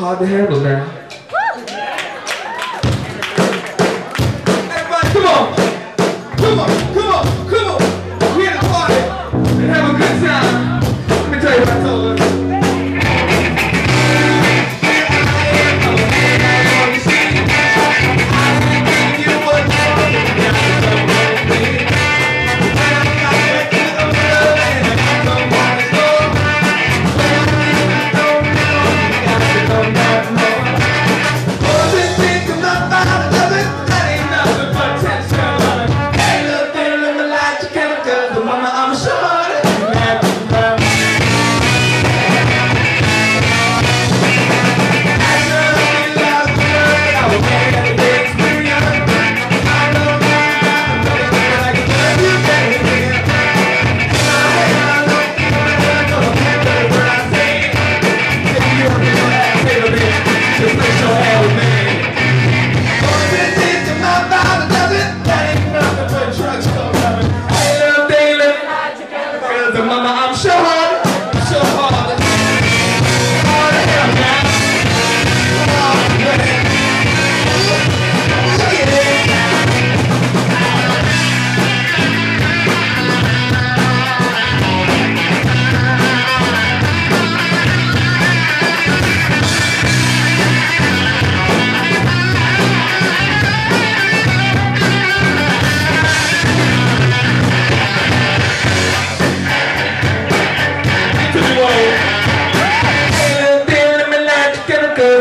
hard to handle now.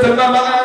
Mama